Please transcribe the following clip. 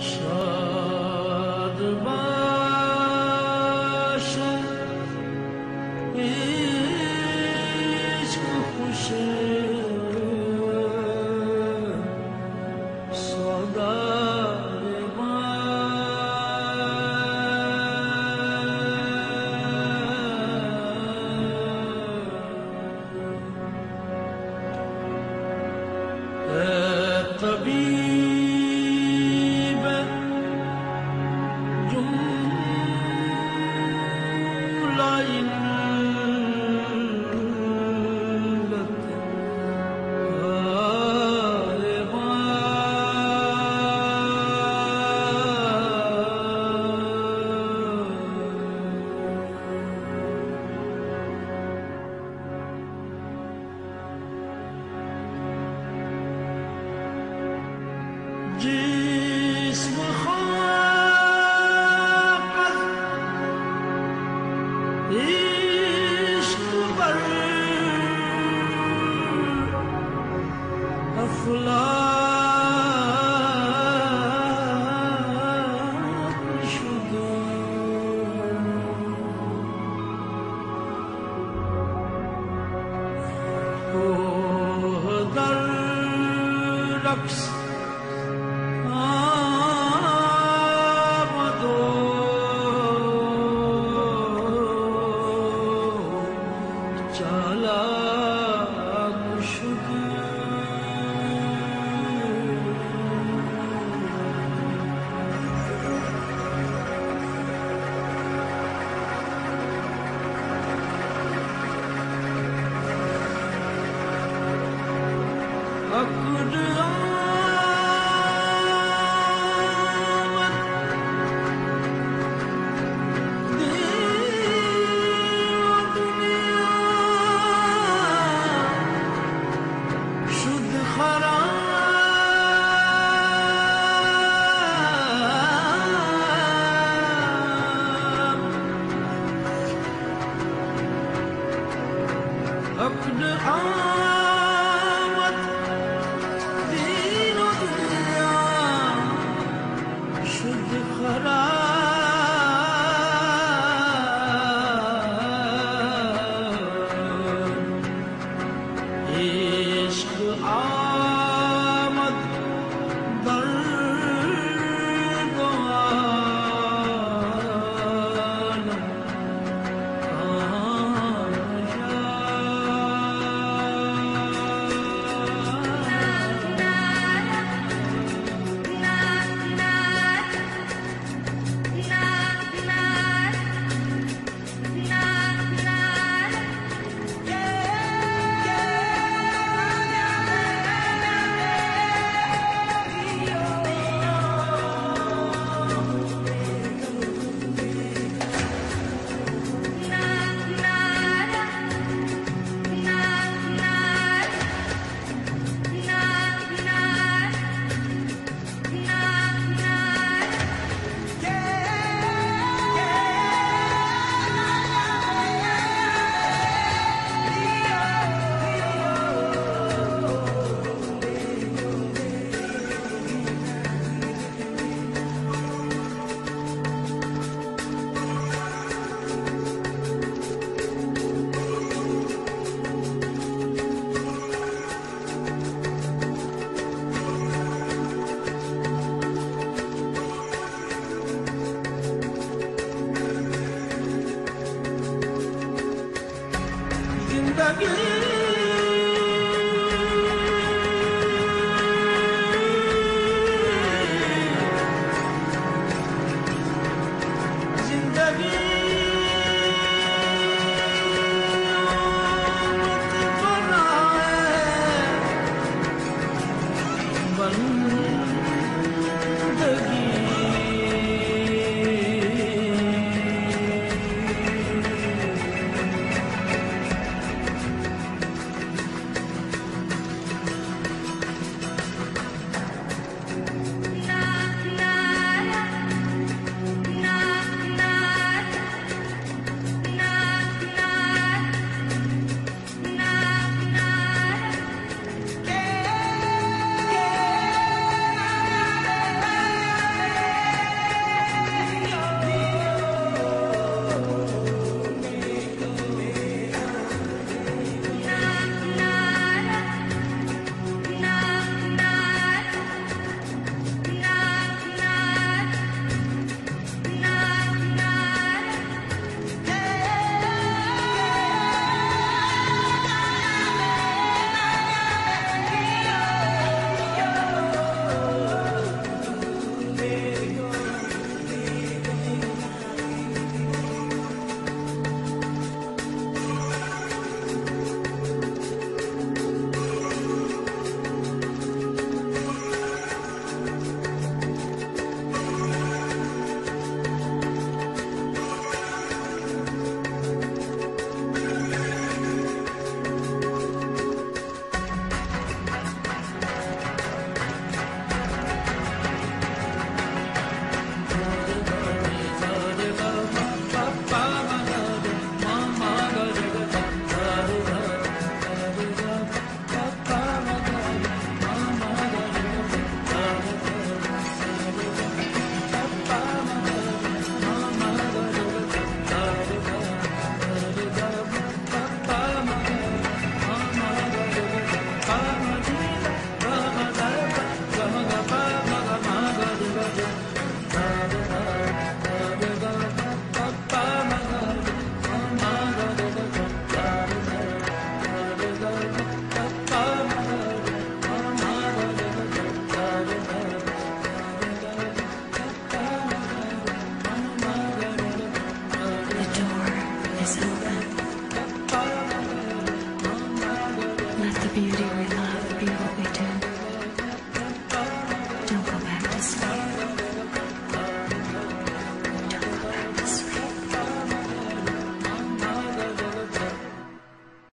说 شد Amen.